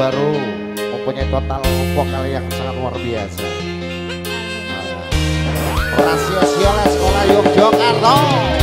baru mempunyai total vokal yang sangat luar biasa. Rasio Siola Sekolah Yogyakarta.